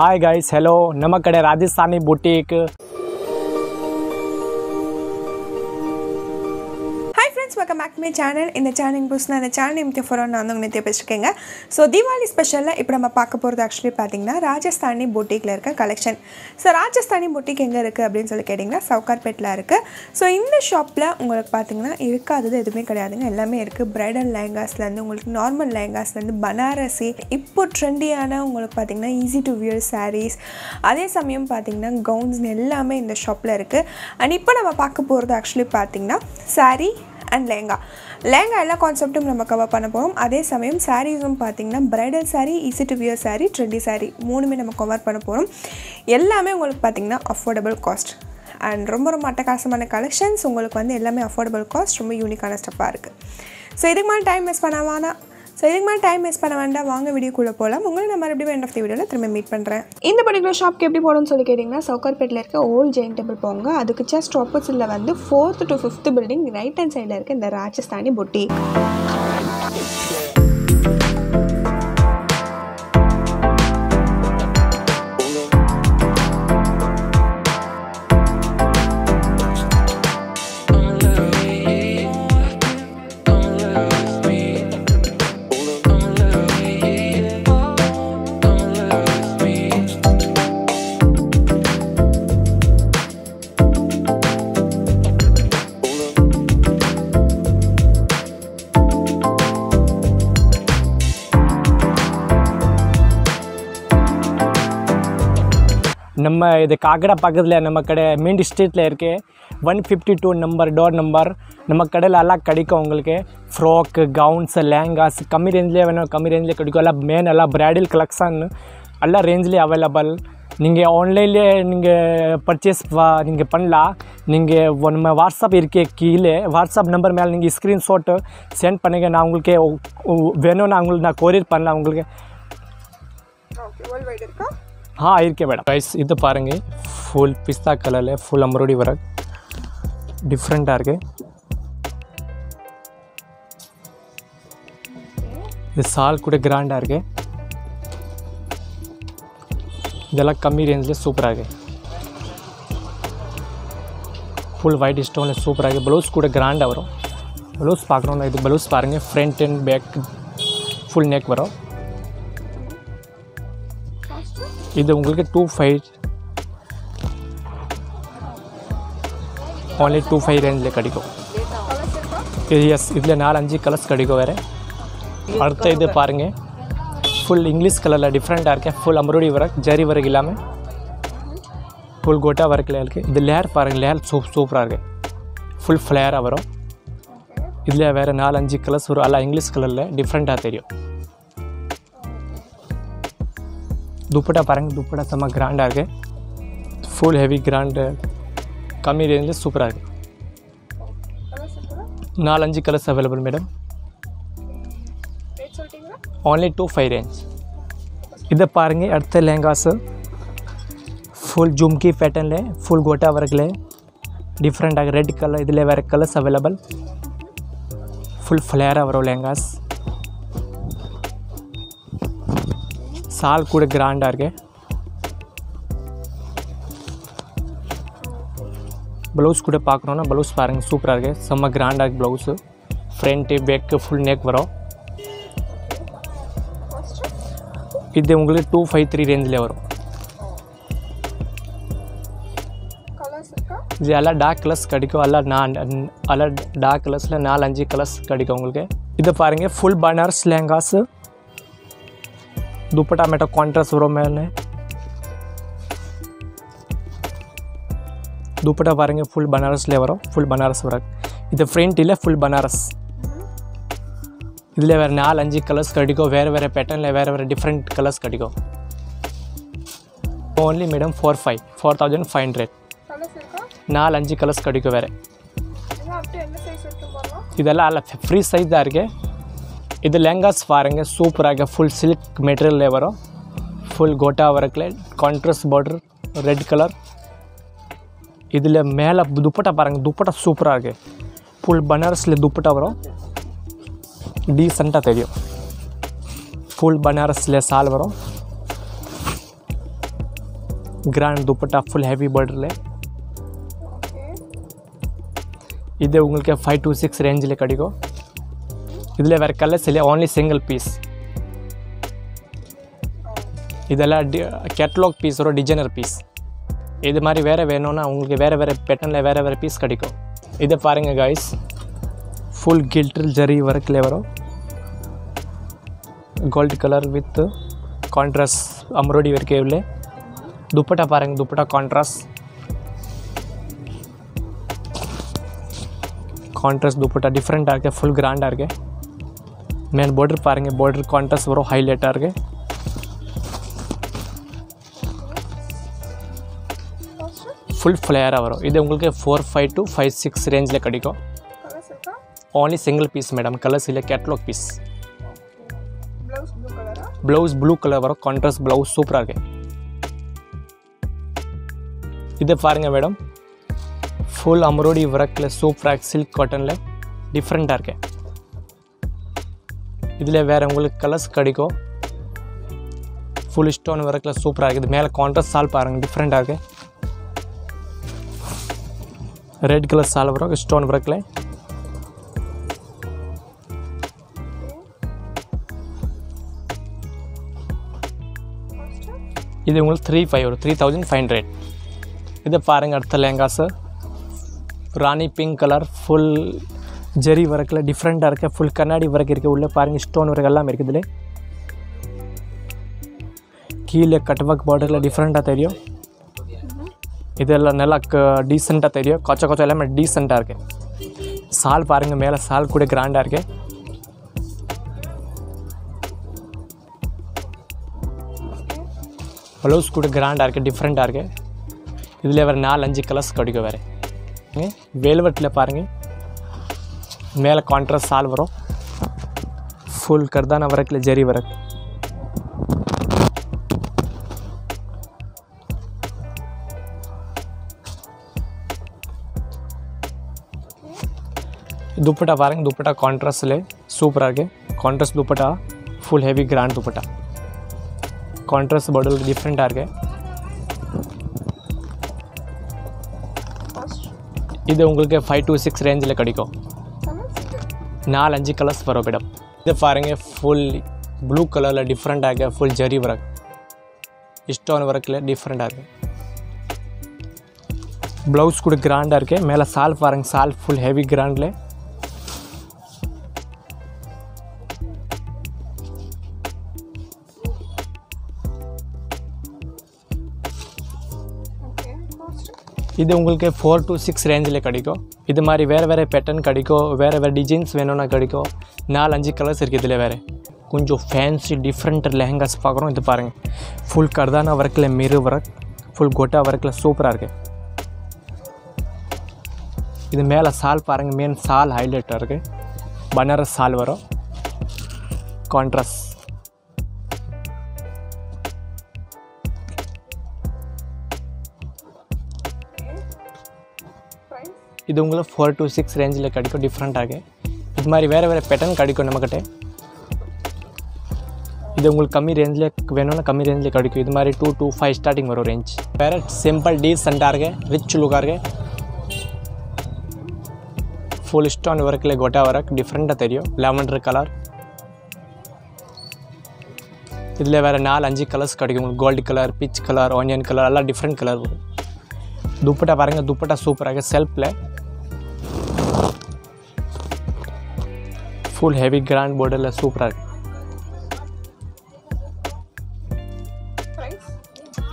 Hi guys hello नमक कड़े Rajasthani boutique friends welcome back to my channel இந்த channel புதுசுனா இந்த சேனல் நிமித்த ஃபோரம் நான் வந்து உங்க நித்திய பேசிருக்கேங்க ஸோ தீபாவளி ஸ்பெஷலில் இப்போ நம்ம பார்க்க போகிறது ஆக்சுவலி பார்த்தீங்கன்னா ராஜஸ்தானி பொட்டிக்கில் இருக்க கலெக்ஷன் ஸோ ராஜஸ்தானி பொட்டிக் எங்கே இருக்குது அப்படின்னு சொல்லி கேட்டிங்கன்னா சவுகார்பேட்டில் இருக்குது ஸோ இந்த ஷாப்பில் உங்களுக்கு பார்த்தீங்கன்னா இருக்காதது எதுவுமே கிடையாதுங்க. எல்லாமே இருக்குது ப்ரைடல் லேங்காஸ்லேருந்து உங்களுக்கு நார்மல் லேங்காஸ்லேருந்து பனாரசி. இப்போ ட்ரெண்டியான உங்களுக்கு பார்த்தீங்கன்னா ஈஸி டு வியர் சாரீஸ் அதே சமயம் பார்த்தீங்கன்னா கவுன்ஸ் எல்லாமே இந்த ஷாப்பில் இருக்குது அண்ட் இப்போ நம்ம பார்க்க போகிறது ஆக்சுவலி பார்த்தீங்கன்னா சாரீ அண்ட் லேங்கா லேங்கா எல்லா கான்செப்ட்டும் நம்ம கவர் பண்ண போகிறோம் அதே சமயம் சாரீஸும் பார்த்தீங்கன்னா bridal sari easy to wear sari trendy sari மூணுமே நம்ம கவர் பண்ண போகிறோம் எல்லாமே உங்களுக்கு பார்த்தீங்கன்னா அஃபோர்டபுள் காஸ்ட் அண்ட் ரொம்ப ரொம்ப அட்டகாசமான கலெக்ஷன்ஸ் உங்களுக்கு வந்து எல்லாமே அஃபோர்டபுள் காஸ்ட் ரொம்ப யூனிக்கான ஸ்டெப்பாக இருக்குது ஸோ இதுக்கு மேலே டைம் வேஸ்ட் பண்ணாமல் ஸோ இதுக்கு மேலே டைம் வேஸ்ட் பண்ண வேண்டாம். வாங்க வீடியோக்குள்ளே போகலாம் உங்களை நான் மறுபடியும் எண்ட் ஆஃப் தி வீடியோவில் திரும்ப மீட் பண்ணுறேன் இந்த பர்டிகுலர் ஷாப்க்கு எப்படி போகணும்னு சொல்லி கேட்டிங்கன்னா சவுகார்பேட்டில் இருக்க ஓல்டு ஜெயின் டெம்பிள் போங்க. அதுக்கு ஜஸ்ட் ஆப்போசிட்டில் வந்து fourth to fifth building right hand சைடில் இருக்க இந்த ராஜஸ்தானி பொட்டி நம்ம இது காக்கடா பக்கத்தில் நம்ம கடை மெயின் ஸ்ட்ரீட்டில் இருக்கு one fifty two number door number நம்ம கடையில் எல்லாம் கிடைக்கும் உங்களுக்கு ஃப்ராக்கு கவுன்ஸு லேங்காஸ் கம்மி ரேஞ்சிலே வேணும் கம்மி ரேஞ்சிலே கிடைக்கும் எல்லாம் மேன் எல்லாம் பிராடில் கலெக்ஷன் எல்லாம் ரேஞ்சிலே அவைலபிள் நீங்கள் ஆன்லைன்லேயே நீங்கள் பர்ச்சேஸ் வா நீங்கள் பண்ணலாம் நீங்கள் நம்ம வாட்ஸ்அப் இருக்கே கீழே வாட்ஸ்அப் நம்பர் மேலே நீங்கள் ஸ்க்ரீன்ஷாட்டு சென்ட் பண்ணுங்க நான் உங்களுக்கு வேணும்னு நான் உங்களுக்கு நான் கொரியர் பண்ணலாம் உங்களுக்கு हाँ इके मैडम। प्रईस इत पांग फुल, पिस्ता कलर फुल अमरूडी वर डिफ्रंटा साल कूड़े ग्रांडा इला कमी रेंजे super full white stone super आगे ब्लौस कूड़े ग्रांडा वो ब्लौस पाक ब्लौस पांग फ्रंट अंड फुल नेक वो இது உங்களுக்கு two five only two five ரேஞ்சில் கிடைக்கும். இது எஸ் இதில் நாலு அஞ்சு கலர்ஸ் கிடைக்கும் வேறு. அடுத்த இது பாருங்கள் ஃபுல் இங்கிலீஷ் கலரில் டிஃப்ரெண்ட்டாக இருக்கேன். ஃபுல் அம்ரோடி ஒர்க் ஜரி ஒர்க் இல்லாமல் ஃபுல் கோட்டா ஒர்க்கில் இருக்குது இது லேர் பாருங்கள் லேர் சூப் சூப்பராக இருக்குது ஃபுல் ஃப்ளேயராக வரும். இதில் வேறு நாலு அஞ்சு கலர்ஸ் வரும் எல்லாம் இங்கிலீஷ் கலரில் டிஃப்ரெண்ட்டாக தெரியும். துப்பட்டா பாருங்கள் துப்பட்டா செம்ம கிராண்டாக இருக்குது ஃபுல் ஹெவி கிராண்டு கம்மி ரேஞ்சில் சூப்பராக இருக்குது நாலஞ்சு colours available madam only two five range இதை பாருங்கள் அடுத்த லெஹங்காஸு ஃபுல் ஜும்கி பேட்டர்னில் ஃபுல் கோட்டா ஒர்க்கில் டிஃப்ரெண்ட்டாக ரெட் கலர் இதில் வேறு கலர்ஸ் அவைலபிள் ஃபுல் ஃப்ளேராக வரும் லெஹங்காஸ் சால் கூட கிராண்டாக இருக்கு ப்ளவுஸ் கூட பார்க்குறோன்னா ப்ளவுஸ் பாருங்கள் சூப்பராக இருக்குது செம்ம கிராண்டாக இருக்குது blouse front back full neck வரும் இது உங்களுக்கு டூ ஃபைவ் த்ரீ ரேஞ்சில் வரும் இது எல்லாம் டார்க் கலர்ஸ் கிடைக்கும் எல்லாம் நான் எல்லாம் டார்க் கலர்ஸில் நாலு அஞ்சு கலர்ஸ் கிடைக்கும் உங்களுக்கு இது பாருங்கள் ஃபுல் பனாரஸ் லெஹங்காஸு दुपट्टा मेटा कॉन्ट्रास्ट வரும் மேலே दुपट्टा பாருங்க ஃபுல் பனாரஸ்ல வரும் ஃபுல் பனாரஸ் வரும் இது ஃப்ரண்ட் இல்ல ஃபுல் பனாரஸ் இதில் வேறு நாலு அஞ்சு கலர்ஸ் கிடைக்கும் வேறு வேறு பேட்டர்னில் வேறு வேறு டிஃப்ரெண்ட் கலர்ஸ் கிடைக்கும் only madam four five four thousand five hundred நாலு அஞ்சு கலர்ஸ் கிடைக்கும் வேறு இதெல்லாம் ஃப்ரீ சைஸ் தான் இருக்குது இது லெங்காஸ் பாருங்கள் சூப்பராக ஃபுல் சில்க் மெட்டீரியலில் வரும் ஃபுல் கோட்டா ஒர்க்கில் கான்ட்ராஸ்ட் பார்டர் ரெட் கலர் இதில் மேலே துப்பட்டா பாருங்கள் துப்பட்டா சூப்பராக இருக்குது ஃபுல் பனாரஸில் துப்பட்டா வரும் டீசெண்டாக தெரியும் ஃபுல் பனாரஸில் சால் வரும் கிராண்ட் துப்பட்டா ஃபுல் ஹெவி பார்டரில் ஓகே இது உங்களுக்கு ஃபைவ் to சிக்ஸ் ரேஞ்சில் கிடைக்கும் இதில் வேறு கலர்ஸ் இல்லை ஓன்லி சிங்கிள் பீஸ் இதெல்லாம் டி கேட்லாக் பீஸ் ஒரு டிசைனர் பீஸ் இது மாதிரி வேறு வேணும்னா உங்களுக்கு வேறு வேறு பேட்டர்னில் வேறு வேறு பீஸ் கிடைக்கும் இதை பாருங்கள் காய்ஸ் ஃபுல் கில்ட்ரில் ஜரி ஒர்க்கில் வரும் கோல்டு கலர் வித் கான்ட்ராஸ்ட் அம்ரோடி வரைக்கும் இல்லை துப்பட்டா பாருங்கள் துப்பட்டா கான்ட்ராஸ்ட் கான்ட்ராஸ்ட் துப்பட்டா டிஃப்ரெண்ட்டாக இருக்குது ஃபுல் கிராண்டாக இருக்குது மேன் பார்டர் பாருங்கள் பார்டர் கான்ட்ராஸ்ட் வரும் ஹைலைட்டாக இருக்குது ஃபுல் ஃப்ளேயராக வரும் இது உங்களுக்கு four five to five six ரேஞ்சில் கிடைக்கும் கலர்ஸ் இருக்கா only single piece madam colours இல்லை கேட்லாக் பீஸ் ப்ளவுஸ் ப்ளூ கலரா ப்ளவுஸ் ப்ளூ கலர் வரும் கான்ட்ராஸ்ட் ப்ளவுஸ் சூப்பராக இருக்கு இது பாருங்கள் மேடம் ஃபுல் அமரோடி ஒர்க்கில் சூப்பராக சில்க் காட்டனில் டிஃப்ரெண்ட்டாக இருக்கு இதில் வேறு உங்களுக்கு கலர்ஸ் கிடைக்கும். ஃபுல் ஸ்டோன் ஒர்க்கில் சூப்பராக இருக்குது மேலே கான்ட்ராஸ்ட் சால் பாருங்கள் டிஃப்ரெண்ட்டாக இருக்குது ரெட் கலர் சால் வரும் ஸ்டோன் ஒர்க்கில் இது உங்களுக்கு த்ரீ ஃபைவ் வரும் த்ரீ தௌசண்ட் ஃபைவ் ஹண்ட்ரட் இதை பாருங்கள் அடுத்த லேங்காஸு ராணி பிங்க் கலர் ஃபுல் ஜெரி ஒர்க்கில் டிஃப்ரெண்ட்டாக இருக்குது ஃபுல் கண்ணாடி ஒர்க் இருக்குது உள்ளே பாருங்கள் ஸ்டோன் ஒர்க் எல்லாம் இருக்குது இதில் கீழே கட் ஒர்க் பார்டரில் டிஃப்ரெண்ட்டாக தெரியும் இதெல்லாம் நல்லா டீசெண்டாக தெரியும் கொச்ச கொச்ச எல்லாமே டீசெண்டாக இருக்குது சால் பாருங்கள் மேலே சால் கூட கிராண்டாக இருக்குது ப்ளவுஸ் கூட கிராண்டாக இருக்குது டிஃப்ரெண்ட்டாக இருக்குது இதில் வேறு நாலு அஞ்சு கலர்ஸ் கிடைக்கும் வேறு வேல்வெட்டில் பாருங்கள் மேலே கான்ட்ராஸ்ட் சால் வரும் ஃபுல் கர்தானா வரக்கில் ஜெரி வரக் दुपट्टा பாருங்க दुपट्टा கான்ட்ராஸ்ட்ல சூப்பராக இருக்குது contrast dupatta full heavy grand dupatta contrast border டிஃப்ரெண்ட்டாக இருக்கு இது உங்களுக்கு ஃபைவ் to சிக்ஸ் ரேஞ்சில் கிடைக்கும் நாலு அஞ்சு கலர்ஸ் வரும் மேடம் இது பாருங்க ஃபுல் ப்ளூ கலரில் டிஃப்ரெண்ட்டாக இருக்கு ஃபுல் ஜரி ஒர்க் ஸ்டோன் ஒர்க்கில் டிஃப்ரெண்ட்டாக இருக்கு ப்ளவுஸ் கூட கிராண்டாக இருக்கு மேலே சால் பாருங்க சால் ஃபுல் ஹெவி கிராண்டில் இது உங்களுக்கு ஃபோர் டு சிக்ஸ் ரேஞ்சில் கிடைக்கும். இது மாதிரி வேறு வேறு பேட்டர்ன் கிடைக்கும். வேறு வேறு டிசைன்ஸ் வேணும்னா கிடைக்கும். நாலு அஞ்சு கலர்ஸ் இருக்குது இதில் வேறு. கொஞ்சம் ஃபேன்சி டிஃப்ரெண்ட் லெஹங்காஸ் பார்க்குறோம் இது பாருங்கள் ஃபுல் கர்தானா ஒர்க்கில் மிரு ஒர்க் ஃபுல் கோட்டா ஒர்க்கில் சூப்பராக இருக்குது இது மேலே சால் பாருங்கள் மெயின் சால் ஹைலைட்டாக இருக்குது பனாரஸ் சால் வரும். கான்ட்ராஸ்ட் ப்ரைஸ் இது உங்களுக்கு ஃபோர் to சிக்ஸ் ரேஞ்சில் கிடைக்கும் டிஃப்ரெண்ட்டாக இது மாதிரி வேறு வேறு பேட்டர்ன் கிடைக்கும் நம்மக்கிட்ட இது உங்களுக்கு கம்மி ரேஞ்சில் வேணும்னா கம்மி ரேஞ்சில் கிடைக்கும் இது மாதிரி டூ to ஃபைவ் ஸ்டார்டிங் வரும் ரேஞ்ச் வேறு சிம்பிள் டீசெண்டாக இருக்கு ரிச் லுக்காக இருக்கு ஃபுல் ஸ்டோன் ஒர்க்கில் கோட்டா ஒர்க் டிஃப்ரெண்ட்டாக தெரியும் லெவண்டர் கலர் இதில் வேறு நாலு அஞ்சு கலர்ஸ் கிடைக்கும் உங்களுக்கு gold colour peach colour onion colour எல்லாம் டிஃப்ரெண்ட் கலர் வரும் துப்பட்டா பாருங்கள் துப்பட்டா சூப்பராக செல்ஃபில் ஃபுல் ஹெவி கிராண்ட் பார்டரில் சூப்பராக இருக்கு ப்ரைஸ்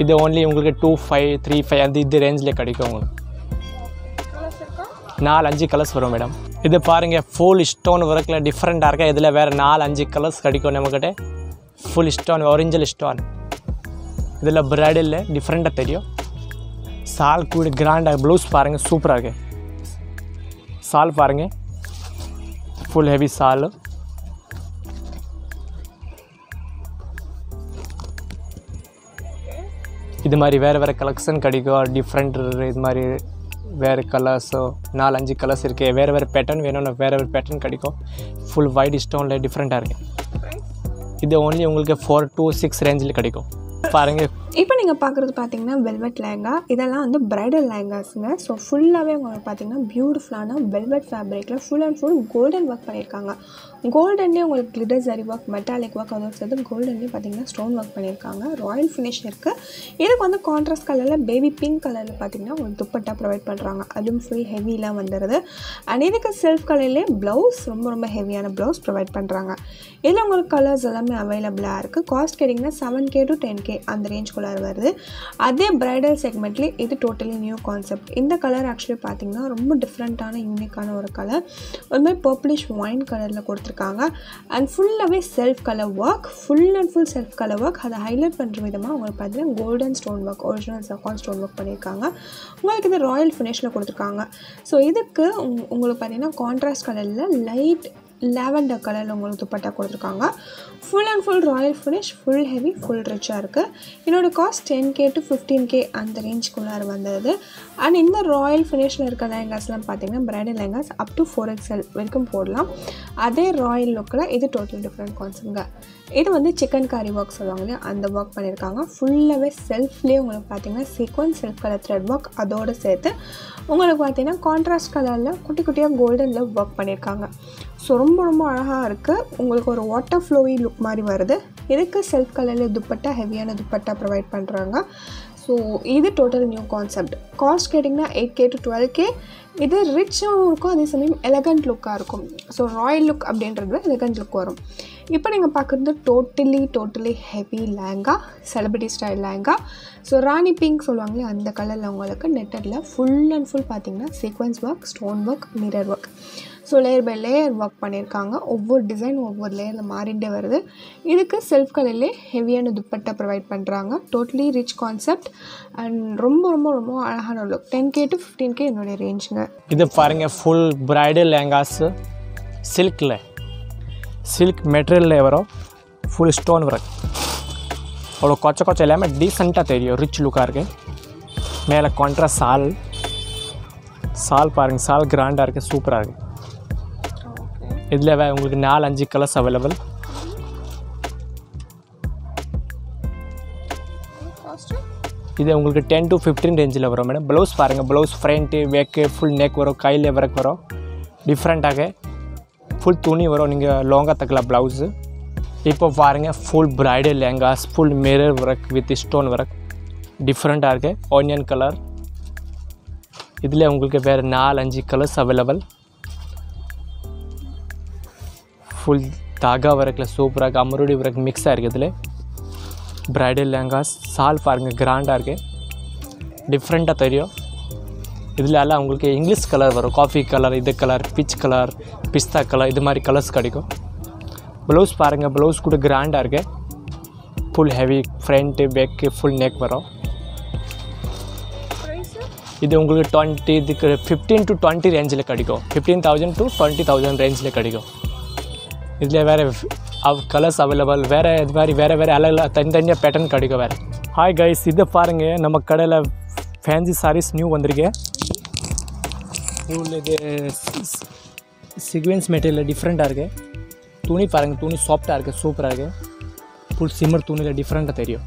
இது ஓன்லி உங்களுக்கு டூ ஃபைவ் த்ரீ ஃபைவ் அந்த இது ரேஞ்சில் கிடைக்கும் உங்களுக்கு கலர்ஸ் இருக்கா நாலு அஞ்சு கலர்ஸ் வரும் மேடம் இது பாருங்கள் ஃபுல் ஸ்டோன் ஒர்க்கில் டிஃப்ரெண்ட்டாக இருக்கா இதில் வேறு நாலு அஞ்சு கலர்ஸ் கிடைக்கும் நம்மக்கிட்ட ஃபுல் ஸ்டோன் ஒரிஜினல் ஸ்டோன் இதில் பிரைடலில் டிஃப்ரெண்ட்டாக தெரியும் சால் கூட கிராண்டாக ப்ளவுஸ் பாருங்கள் சூப்பராக இருக்கு சால் பாருங்கள் ஃபுல் ஹெவி சால் இது மாதிரி வேறு வேறு கலெக்ஷன் கிடைக்கும் டிஃப்ரெண்ட் இது மாதிரி வேறு கலர்ஸோ நாலு அஞ்சு கலர்ஸ் இருக்குது வேறு வேறு பேட்டர்ன் வேணும்னா வேறு வேறு பேட்டர்ன் கிடைக்கும் ஃபுல் ஒயிட் ஸ்டோனில் டிஃப்ரெண்ட்டாக இருக்குது ப்ரைஸ் இது ஓன்லி உங்களுக்கு ஃபோர் to சிக்ஸ் ரேஞ்சில் கிடைக்கும் பாருங்க. இப்போ நீங்கள் பார்க்குறது பார்த்தீங்கன்னா வெல்வெட் லேங்கா இதெல்லாம் வந்து பிரைடல் லேங்காஸுங்க ஸோ ஃபுல்லாகவே உங்களுக்கு பார்த்தீங்கன்னா பியூட்டிஃபுல்லான velvet ஃபேப்ரிக்கில் full and full golden work பண்ணியிருக்காங்க. கோல்டன்லேயே உங்களுக்கு கிளிட்டர் சரி ஒர்க் மெட்டாலிக் ஒர்க் அதோட சேர்த்து கோல்டன்லேயே பார்த்தீங்கன்னா ஸ்டோன் ஒர்க் பண்ணியிருக்காங்க. ராயல் ஃபினிஷ் இருக்குது இதுக்கு வந்து கான்ட்ராஸ்ட் கலரில் பேபி பிங்க் கலரில் பார்த்தீங்கன்னா உங்களுக்கு துப்பட்டா ப்ரொவைட் பண்ணுறாங்க அதுவும் ஃபுல் ஹெவிலாம் வந்துடுது அண்ட் இதுக்கு செல்ஃப் கலர்லேயே ப்ளவுஸ் ரொம்ப ரொம்ப ஹெவியான ப்ளவுஸ் ப்ரொவைட் பண்ணுறாங்க இதில் உங்களுக்கு கலர்ஸ் எல்லாமே அவைலபிளாக இருக்குது காஸ்ட் கேட்டிங்கன்னா seven K to ten K அந்த ரேஞ்சுக்குள்ளார வருது. அதே ப்ரைடல் செக்மெண்ட்லேயே இது டோட்டலி நியூ கான்செப்ட் இந்த கலர் ஆக்சுவலி பார்த்தீங்கன்னா ரொம்ப டிஃப்ரெண்ட்டான யூனிக்கான ஒரு கலர் ஒரு மாதிரி பர்பிளிஷ் ஒயின் கலரில் கொடுத்து கொடுத்துருக்காங்க அண்ட் ஃபுல்லாகவே self colour work full and full self colour work அதை ஹைலைட் பண்ணுற விதமாக உங்களுக்கு பார்த்தீங்கன்னா கோல்டன் ஸ்டோன் ஒர்க் ஒரிஜினல் சஃபான் ஸ்டோன் ஒர்க் பண்ணியிருக்காங்க. உங்களுக்கு இது ராயல் ஃபினிஷில் கொடுத்துருக்காங்க. ஸோ இதுக்கு உங் உங்களுக்கு பார்த்தீங்கன்னா கான்ட்ராஸ்ட் கலரில் லைட் லாவெண்டர் கலரில் உங்களுக்கு துப்பட்டா கொடுத்துருக்காங்க. Full and full royal finish full heavy full ரிச்சாக இருக்குது என்னோட cost ten K to fifteen K அந்த ரேஞ்சுக்குள்ளார வந்தது. அண்ட் இந்த ராயல் ஃபினிஷில் இருக்க லேங்காஸ்லாம் பார்த்தீங்கன்னா bridal lehengas up to four XL வரைக்கும் போடலாம். அதே ராயல் லுக்கில் இது டோட்டல் டிஃப்ரெண்ட் கான்செப்ட்ங்க இது வந்து சிக்கன் காரி ஒர்க் சொல்லுவாங்க இல்லையா? அந்த ஒர்க் பண்ணியிருக்காங்க ஃபுல்லாகவே செல்ஃப்லேயே உங்களுக்கு பார்த்தீங்கன்னா sequins self colour thread work அதோடு சேர்த்து உங்களுக்கு பார்த்தீங்கன்னா கான்ட்ராஸ்ட் கலரில் குட்டி குட்டியாக கோல்டனில் ஒர்க் பண்ணியிருக்காங்க ஸோ ரொம்ப ரொம்ப அழகாக இருக்குது உங்களுக்கு ஒரு வாட்டர் ஃப்ளோவி லுக் மாதிரி வருது. இதுக்கு செல்ஃப் கலரில் துப்பட்டா ஹெவியான துப்பட்டா ப்ரொவைட் பண்ணுறாங்க ஸோ இது டோட்டல் நியூ கான்செப்ட் காஸ்ட் கேட்டிங்கன்னா eight K to twelve K இது ரிச்சாகவும் இருக்கும் அதே சமயம் எலகண்ட் லுக்காக இருக்கும். ஸோ ராயல் லுக் அப்படின்றது எலகண்ட் லுக் வரும். இப்போ நீங்கள் பார்க்குறது totally totally heavy lehenga celebrity style lehenga so ராணி பிங்க் சொல்லுவாங்களே அந்த கலரில் உங்களுக்கு நெட்டடில் ஃபுல் அண்ட் ஃபுல் பார்த்தீங்கன்னா sequins work stone work mirror work so layer by layer work பண்ணியிருக்காங்க. ஒவ்வொரு டிசைன் ஒவ்வொரு லேயரில் மாறிண்டே வருது. இதுக்கு செல்ஃப் கலர்லேயே ஹெவியான துப்பட்டை ப்ரொவைட் பண்ணுறாங்க டோட்டலி ரிச் கான்செப்ட் அண்ட் ரொம்ப ரொம்ப ரொம்ப அழகான look ten K to fifteen K என்னுடைய ரேஞ்சுங்க இது பாருங்க ஃபுல் பிரைடல் லேங்காஸ் சில்கில் சில்க் மெட்டீரியலில் வரும். ஃபுல் ஸ்டோன் வரும் அவ்வளோ கொச்ச கொச்ச எல்லாமே டீசெண்டாக தெரியும். ரிச் லுக்காக இருக்கு. மேலே கான்ட்ரா சால் சால் பாருங்க சால் கிராண்டாக இருக்குது சூப்பராக இருக்குது இதில் வே உங்களுக்கு நாலு அஞ்சு கலர்ஸ் அவைலபிள் இது உங்களுக்கு டென் டு ஃபிஃப்டீன் ரேஞ்சில் வரும் மேடம் ப்ளவுஸ் பாருங்கள் blouse front back full neck வரும் கையில் ஒர்க் வரும் டிஃப்ரெண்ட்டாக ஃபுல் துணி வரும் நீங்கள் லாங்காக தக்கலாம் ப்ளவுஸு இப்போ பாருங்கள் full bridal lehengas full mirror work with stone work டிஃப்ரெண்ட்டாக இருக்குது ஆனியன் கலர் இதில் உங்களுக்கு வேறு நாலு அஞ்சு கலர்ஸ் அவைலபிள் ஃபுல் தாகா ஒர்க்கில் சூப்பராக அமருடி ஒர்க் மிக்ஸ் ஆகிருக்கு இதில் பிரைடல் லேங்காஸ் சால் பாருங்க கிராண்டாக இருக்குது டிஃப்ரெண்ட்டாக தெரியும் இதில் எல்லாம் உங்களுக்கு இங்கிலீஷ் கலர் வரும் காஃபி கலர் இது கலர் பிச் கலர் பிஸ்தா கலர் இது மாதிரி கலர்ஸ் கிடைக்கும் ப்ளவுஸ் பாருங்கள் ப்ளவுஸ் கூட கிராண்டாக இருக்கு full heavy front back full neck வரும் இது உங்களுக்கு டுவெண்ட்டி இதுக்கு ஃபிஃப்டீன் டு டுவெண்ட்டி ரேஞ்சில் கிடைக்கும் fifteen thousand to twenty thousand ரேஞ்சில் கிடைக்கும் இதில் வேறு அவ் கலர்ஸ் அவைலபிள் வேறு இது மாதிரி வேறு வேறு அழகில் தனித்தனியாக பேட்டர்ன் கிடைக்கும் வேறு ஹாய் கைஸ் இதை பாருங்கள் நம்ம கடையில் ஃபேன்சி சாரீஸ் நியூ வந்திருக்கு ஃபுல் இது சீக்வென்ஸ் மெட்டீரியல் டிஃப்ரெண்ட்டாக இருக்குது துணி பாருங்கள் துணி சாஃப்டாக இருக்குது சூப்பராக இருக்குது ஃபுல் சிம்மர் துணியில் டிஃப்ரெண்ட்டாக தெரியும்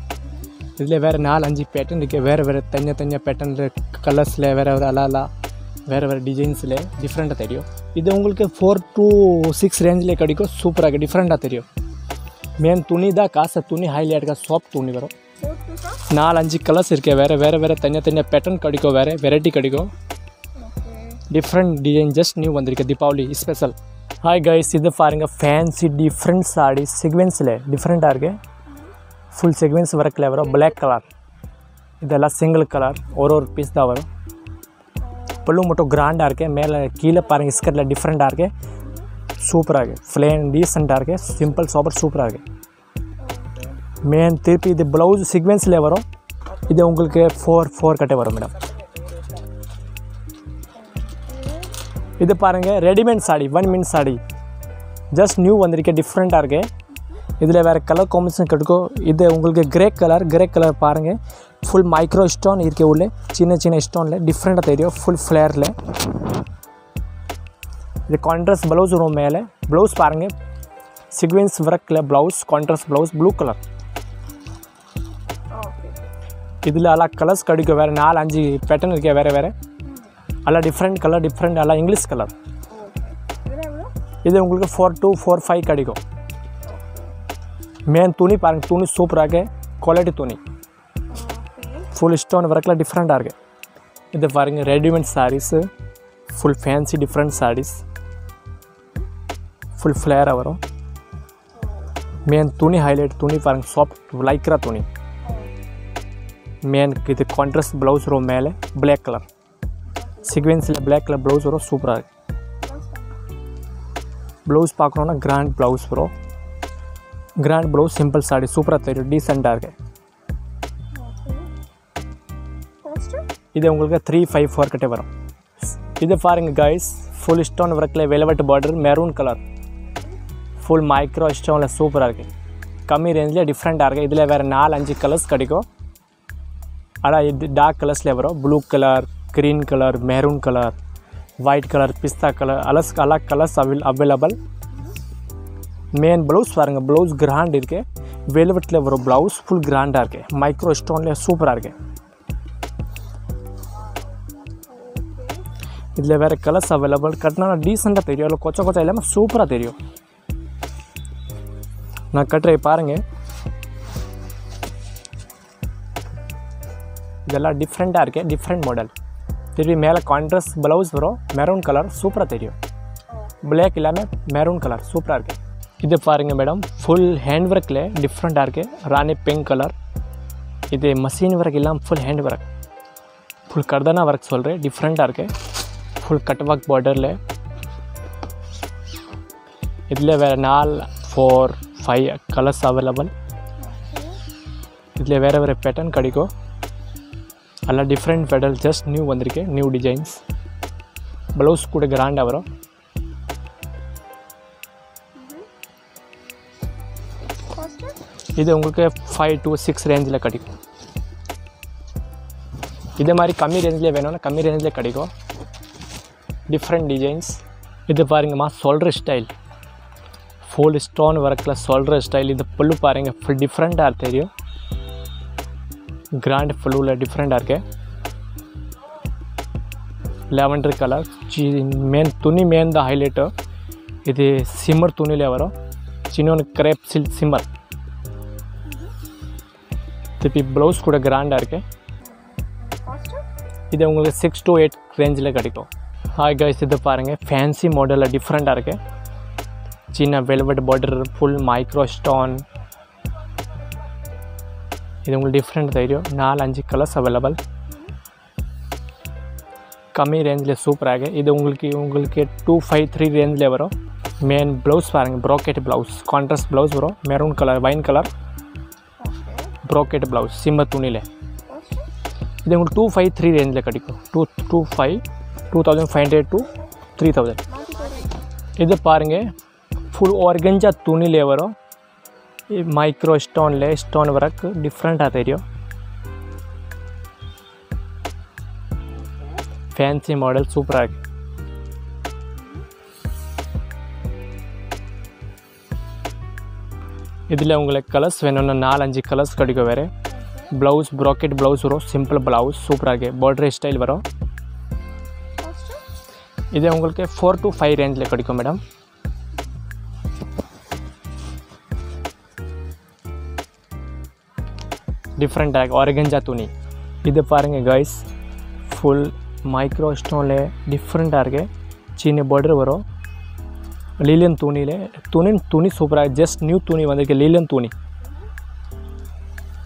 இதில் வேறு நாலு அஞ்சு பேட்டர்ன் இருக்குது வேறு வேறு தனியாக தனியாக பேட்டர்ன் கலர்ஸில் வேறு வேறு அலாலா வேறு வேறு டிசைன்ஸில் டிஃப்ரெண்ட்டாக தெரியும் இது உங்களுக்கு ஃபோர் டு சிக்ஸ் ரேஞ்சில் கிடைக்கும் சூப்பராக டிஃப்ரெண்ட்டாக தெரியும் மெயின் துணி தான் காசு துணி ஹைலைட்டாக சாஃப்ட் துணி வரும் நாலு அஞ்சு கலர்ஸ் இருக்கு வேறு வேறு வேறு தனியாக தனியாக பேட்டர்ன் கிடைக்கும் வேறு வெரைட்டி கிடைக்கும் டிஃப்ரெண்ட் டிசைன் ஜஸ்ட் நியூ வந்திருக்கு தீபாவளி ஸ்பெஷல் ஹாய் கைஸ் இது பாருங்க ஃபேன்சி டிஃப்ரெண்ட் சாடி சிக்வென்ஸில் டிஃப்ரெண்ட்டாக இருக்குது ஃபுல் சிக்வென்ஸ் ஒர்க்கில் வரும் பிளாக் கலர் இதெல்லாம் சிங்கிள் கலர் ஒரு ஒரு பீஸ் தான் வரும் பல்லு மட்டும் கிராண்டாக இருக்கு. மேலே கீழே பாருங்கள் ஸ்கர்ட்டில் டிஃப்ரெண்ட்டாக இருக்குது சூப்பராக இருக்குது ஃப்ளேன் டீசெண்டாக இருக்குது சிம்பிள் சாப்பர் சூப்பராக இருக்குது மெயின் திருப்பி இது ப்ளவுஸ் சீக்வென்ஸில் வரும். இது உங்களுக்கு ஃபோர் ஃபோர் கட்டே வரும் மேடம் இது பாருங்கள் ரெடிமேட் சாடி ஒன் மின் சாடி ஜஸ்ட் நியூ வந்திருக்கு டிஃப்ரெண்ட்டாக இருக்குது இதில் வேறு கலர் காம்பினேஷன் கட்டுக்கோ. இது உங்களுக்கு கிரே கலர் கிரே கலர் பாருங்கள் ஃபுல் மைக்ரோ ஸ்டோன் இருக்கு உள்ள சின்ன சின்ன ஸ்டோனில் டிஃப்ரெண்ட்டாக தெரியும் ஃபுல் ஃப்ளேரில் இது கான்ட்ராஸ்ட் ப்ளவுஸ் வரும் மேலே ப்ளவுஸ் பாருங்கள் சீக்வென்ஸ் ஒர்க்கில் blouse contrast blouse blue colour இதில் எல்லாம் கலர்ஸ் கிடைக்கும் வேறு நாலு அஞ்சு பேட்டர்ன் இருக்கே வேறு வேறு எல்லாம் டிஃப்ரெண்ட் கலர் டிஃப்ரெண்ட் எல்லாம் இங்கிலீஷ் கலர் இதில் எவ்வளோ இது உங்களுக்கு ஃபோர் டூ ஃபோர் ஃபைவ் கிடைக்கும் மேன் துணி பாருங்க துணி சூப்பராக இருக்கு குவாலிட்டி துணி ஃபுல் ஸ்டோன் ஒர்க்கில் டிஃப்ரெண்ட்டாக இருக்கு இது பாருங்க readymade saris full fancy different saris full ஃப்ளேராக வரும் மேன் துணி ஹைலைட் துணி பாருங்க சாஃப்ட் லைக்ரா துணி மேன் இது கான்ட்ராஸ்ட் ப்ளவுஸ் வரும் மேலே black colour சீக்வென்ஸில் black colour blouse வரும் சூப்பராக இருக்கு ப்ளவுஸ் பார்க்கணுன்னா கிராண்ட் ப்ளவுஸ் வரும் கிராண்ட் ப்ளவுஸ் சிம்பிள் சாரி சூப்பராக தெரியும் டீசெண்டாக இருக்கு காஸ்ட்டு இது உங்களுக்கு த்ரீ ஃபைவ் ஃபோர் கிட்டே வரும் இது பாருங்க கைஸ் ஃபுல் ஸ்டோன் ஒர்க்கில் velvet border maroon colour full micro ஸ்டோனில் சூப்பராக இருக்குது கம்மி ரேஞ்சில் டிஃப்ரெண்ட்டாக இருக்குது இதில் வேறு நாலு அஞ்சு கலர்ஸ் கிடைக்கும் ஆனால் இது டார்க் கலர்ஸில் வரும் blue colour green colour maroon colour white colour பிஸ்தா கலர் அலஸ் அலக் colours avail available main blouse பாருங்கள் ப்ளவுஸ் கிராண்ட் இருக்குது வெல்வெட்டில் வரும் ப்ளவுஸ் ஃபுல் கிராண்டாக இருக்குது மைக்ரோ ஸ்டோனில் சூப்பராக இருக்குது இதில் வேறு கலர்ஸ் அவைலபிள் கட்டினா டீசெண்டாக தெரியும் இல்லை கொச்ச கொச்ச இல்லாமல் சூப்பராக தெரியும் நான் கட்டுறேன் பாருங்க இதெல்லாம் டிஃப்ரெண்ட்டாக இருக்கு டிஃப்ரெண்ட் மாடல் திருப்பி மேலே கான்ட்ராஸ்ட் ப்ளவுஸ் வரும் மெரூன் கலர் சூப்பராக தெரியும் பிளாக் இல்லாமல் மெரூன் கலர் சூப்பராக இருக்குது இது பாருங்கள் மேடம் ஃபுல் ஹேண்ட் ஒர்க்கில் டிஃப்ரெண்ட்டாக இருக்குது ராணி பிங்க் கலர் இது மஷின் ஒர்க் இல்லாமல் full hand work full கர்தானா work சொல்கிறேன் டிஃப்ரெண்ட்டாக இருக்குது ஃபுல் கட் ஒர்க் பார்டரில் இதில் வேறு நாலு ஃபோர் ஃபைவ் கலர்ஸ் அவைலபிள் இதில் வேறு வேறு பேட்டர்ன் கிடைக்கும் எல்லாம் டிஃப்ரெண்ட் பேட்டர்ன் ஜஸ்ட் நியூ வந்திருக்கு நியூ டிசைன்ஸ் ப்ளவுஸ் கூட கிராண்டாக வரும் காஸ்ட்டு இது உங்களுக்கு ஃபைவ் டு சிக்ஸ் ரேஞ்சில் கிடைக்கும் இதே மாதிரி கம்மி ரேஞ்சில் வேணும்னா கம்மி ரேஞ்சில் கிடைக்கும் டிஃப்ரெண்ட் டிசைன்ஸ் இது பாருங்கம்மா சொல்கிற ஸ்டைல் ஃபுல் ஸ்டோன் ஒர்க்கில் சொல்கிற ஸ்டைல் இது புல்லு பாருங்கள் ஃபுல் டிஃப்ரெண்ட்டாக தெரியும் கிராண்ட் ஃபுல்லில் டிஃப்ரெண்ட்டாக இருக்கு ಲೆವೆಂಡರ್ ಕಲರ್ ಚಿ ಮೇನ್ ತುನಿ ಮೇನ್ ದ ಹೈಲೈಟು ಇದು ಸಿಮ್ಮರ್ ತುನಿಲೇ ಅವರು ಚಿನ್ನೊಂದು ಕ್ರೇಪ್ ಸಿಲ್ ಸಿಮ್ಮರ್ திருப்பி ப்ளவுஸ் கூட கிராண்டாக இருக்குது காஸ்ட்டு இது உங்களுக்கு சிக்ஸ் to எயிட் ரேஞ்சில் கிடைக்கும் ஹாய் கைஸ் இது பாருங்கள் ஃபேன்சி மாடலில் டிஃப்ரெண்ட்டாக இருக்குது சின்ன velvet border full micro stone இது உங்களுக்கு டிஃப்ரெண்ட் தெரியும் நாலு அஞ்சு கலர்ஸ் அவைலபிள் கம்மி ரேஞ்சில் சூப்பராக இது உங்களுக்கு உங்களுக்கு டூ ஃபைவ் த்ரீ ரேஞ்சில் வரும் மெயின் ப்ளவுஸ் பாருங்கள் ப்ரோக்கெட் ப்ளவுஸ் கான்ட்ராஸ்ட் ப்ளவுஸ் வரும் maroon colour wine colour brocade blouse சிம்ம துணியில் காஸ்ட்டு இது உங்களுக்கு டூ ஃபைவ் த்ரீ ரேஞ்சில் கிடைக்கும் two two five two thousand five hundred to three thousand மாற்றி போடுறேன் இது பாருங்கள் ஃபுல் ஆர்கஞ்சா துணிலே வரும் மைக்ரோ ஸ்டோனில் ஸ்டோன் ஒர்க் டிஃப்ரெண்ட்டாக தெரியும் ஃபேன்சி மாடல் சூப்பராக இருக்கு இதில் உங்களுக்கு கலர்ஸ் வேணும்னா நாலஞ்சு கலர்ஸ் கிடைக்கும் வேறு ப்ளவுஸ் ப்ராக்கெட் ப்ளவுஸ் வரும் சிம்பிள் ப்ளவுஸ் சூப்பராக இருக்கு பார்டர் ஸ்டைல் வரும் காஸ்ட்டு இது உங்களுக்கு ஃபோர் டு ஃபைவ் ரேஞ்சில் கிடைக்கும் மேடம் டிஃப்ரெண்ட்டாக ஆர்கஞ்சா துணி இது பாருங்கள் கைஸ் ஃபுல் மைக்ரோ ஸ்டோனில் டிஃப்ரெண்ட்டாக இருக்கு சின்ன பார்டர் வரும் லீலியன் துணியில் துணி துணி சூப்பராக ஜஸ்ட் நியூ துணி வந்திருக்கு லீலியன் துணி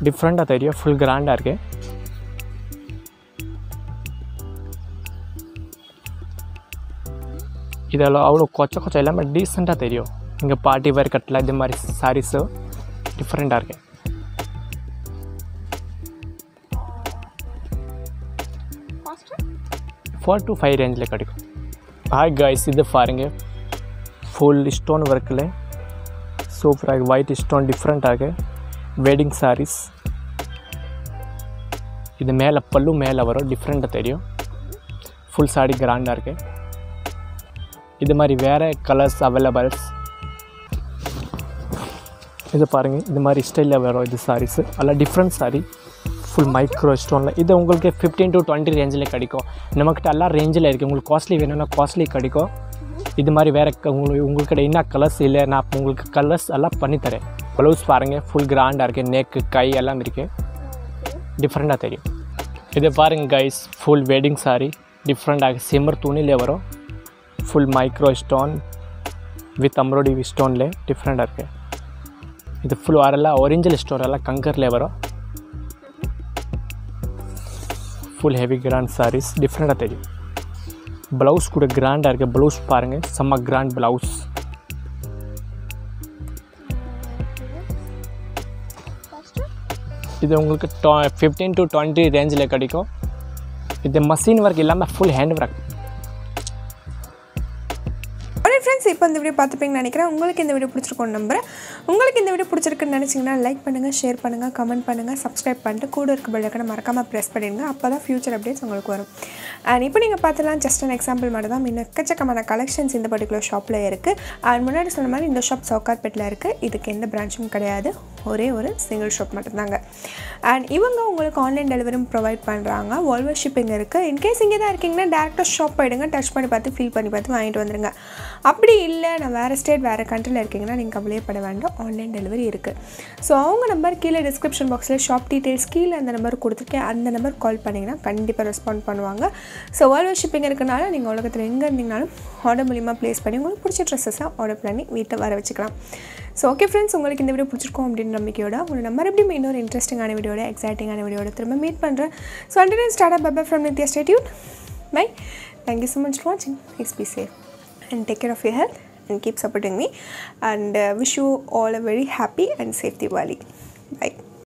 டிஃப்ரெண்ட்டாக தெரியும் ஃபுல் கிராண்டாக இருக்குது இதெல்லாம் அவ்வளோ கொச்ச கொச்ச எல்லாமே டீசெண்டாக தெரியும் இங்கே பார்ட்டி வேர் கட்டில் இது மாதிரி சாரீஸு டிஃப்ரெண்ட்டாக இருக்கு காஸ்ட்டு ஃபோர் டு ஃபைவ் ரேஞ்சில் கிடைக்கும் ஹாய் காய்ஸ் இது பாருங்க ஃபுல் ஸ்டோன் ஒர்க்கில் சூப்பராக ஒயிட் ஸ்டோன் டிஃப்ரெண்ட்டாக வெட்டிங் சாரீஸ் இது மேலே பல்லு மேலே வரும் டிஃப்ரெண்ட்டாக தெரியும் ஃபுல் சாரி கிராண்டாக இருக்குது இது மாதிரி வேறு கலர்ஸ் அவைலபிள்ஸ் இது பாருங்கள் இது மாதிரி ஸ்டைலில் வரும் இது சாரீஸு எல்லாம் டிஃப்ரெண்ட் சாரி ஃபுல் மைக்ரோ ஸ்டோனில் இது உங்களுக்கு ஃபிஃப்டீன் டு டுவெண்ட்டி ரேஞ்சில் கிடைக்கும். நம்மக்கிட்ட எல்லா ரேஞ்சில் இருக்குது உங்களுக்கு காஸ்ட்லி வேணும்னா காஸ்ட்லி கிடைக்கும். இது மாதிரி வேறு உங்களுக்கு உங்கள்கிட்ட என்ன கலர்ஸ் இல்லை நான் இப்போ உங்களுக்கு கலர்ஸ் எல்லாம் பண்ணித்தரேன் ப்ளவுஸ் பாருங்கள் ஃபுல் கிராண்டாக இருக்குது நெக்கு கை எல்லாம் இருக்குது டிஃப்ரெண்ட்டாக தெரியும். இது பாருங்கள் கைஸ் ஃபுல் வெட்டிங் சாரி டிஃப்ரெண்ட்டாக சிம்மர் துணிலே வரும். ஃபுல் மைக்ரோ ஸ்டோன் வித் அம்ரோடி ஸ்டோன்லே டிஃப்ரெண்ட்டாக இருக்குது இது ಫುಲ್ ವಾರೆಲ್ಲ ಒರಿಂಜಲ್ ಸ್ಟೋರ್ ಎಲ್ಲ ಕಂಕರ್ಲೆ ಬರೋ ஃபுல் ஹெவி கிராண்ட் சாரீஸ் டிஃப்ரெண்ட்டாக தெரியும் ப்ளவுஸ் கூட கிராண்டாக இருக்குது ப்ளவுஸ் பாருங்கள் செம்ம கிராண்ட் ப்ளவுஸ் இது உங்களுக்கு டொ ஃபிஃப்டீன் டு டுவெண்ட்டி ரேஞ்சில் கிடைக்கும் இது மஷின் ஒர்க் இல்லாமல் ஃபுல் ஹேண்ட் ஒர்க் இப்போ இந்த வீடியோ பார்த்துப்பீங்கன்னு நினைக்கிறேன். உங்களுக்கு இந்த வீடியோ பிடிச்சிருக்கோன்னு நம்புறேன். உங்களுக்கு இந்த வீடியோ பிடிச்சிருக்குன்னு நினச்சிங்கன்னா லைக் பண்ணுங்கள் ஷேர் பண்ணுங்கள் கமெண்ட் பண்ணுங்கள் சப்ஸ்கிரைப் பண்ணிட்டு கூட இருக்க பெல்லைக்கனை மறக்காமல் ப்ரெஸ் பண்ணிடுங்க. அப்போ தான் ஃபியூச்சர் அப்டேட்ஸ் உங்களுக்கு வரும். அண்ட் இப்போ நீங்கள் பார்த்துலாம் ஜஸ்ட் அன் எக்ஸாம்பிள் மட்டும் தான் இன்னும் எக்கச்சக்கமான கலெக்ஷன்ஸ் இந்த பர்டிகுலர் ஷாப்பில் இருக்குது அண்ட் முன்னாடி சொன்ன மாதிரி இந்த ஷாப் சவுகார்பேட்டில் இருக்குது இதுக்கு எந்த பிரான்ச்சும் கிடையாது. ஒரே ஒரு சிங்கிள் ஷாப் மட்டும்தாங்க. அண்ட் இவங்க உங்களுக்கு ஆன்லைன் டெலிவரியும் ப்ரொவைட் பண்ணுறாங்க வால்வர் ஷிப்பிங் இருக்குது இன்கேஸ் இங்கே தான் இருக்கீங்கன்னா டேரெக்டாக ஷாப் போயிடுங்க. டச் பண்ணி பார்த்து ஃபீல் பண்ணி பார்த்து வாங்கிட்டு வந்துடுங்க அப்படி இல்லை நான் வேறு ஸ்டேட் வேறு கண்ட்ரியில் இருக்கீங்கன்னா நீங்கள் கவலையப்பட வேண்டாம். ஆன்லைன் டெலிவரி இருக்குது ஸோ அவங்க நம்பர் கீழே டிஸ்கிரிப்ஷன் பாக்ஸில் ஷாப் டீட்டெயில்ஸ் கீழே அந்த நம்பர் கொடுத்துருக்கேன். அந்த நம்பர் கால் பண்ணிங்கன்னா கண்டிப்பாக ரெஸ்பாண்ட் பண்ணுவாங்க. ஸோ வேர்ல்டு ஷிப்பிங் இருக்கனால நீங்கள் உலகத்தில் எங்கே இருந்தீங்கனாலும் ஆர்டர் மூலிமா ப்ளேஸ் பண்ணி உங்களுக்கு பிடிச்ச ட்ரெஸ்ஸஸை ஆர்டர் பண்ணி வீட்டை வர வச்சுக்கலாம். ஸோ ஓகே ஃப்ரெண்ட்ஸ் உங்களுக்கு இந்த வீடியோ பிடிச்சிருக்கோம் அப்படின்னு நம்பிக்கையோட உங்களை நம்பர் எப்படி இன்னொரு இன்ட்ரெஸ்டிங்கான வீடியோட எக்ஸைட்டிங்கான வீடியோட திரும்ப மீட் பண்ணுறேன் so and start up bye from Nithya ஸ்டேட்யூட் bye thank you so much for வாட்சிங் please be safe and take care of your health and keep supporting me and uh, wish you all a very happy and safe Diwali. Bye.